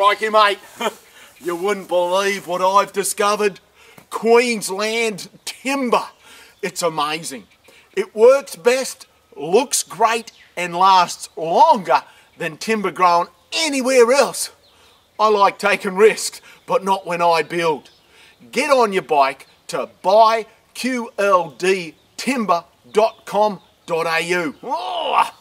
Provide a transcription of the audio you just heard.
Crikey, mate. you wouldn't believe what I've discovered. Queensland timber. It's amazing. It works best, looks great, and lasts longer than timber grown anywhere else. I like taking risks, but not when I build. Get on your bike to buyqldtimber.com.au. Oh,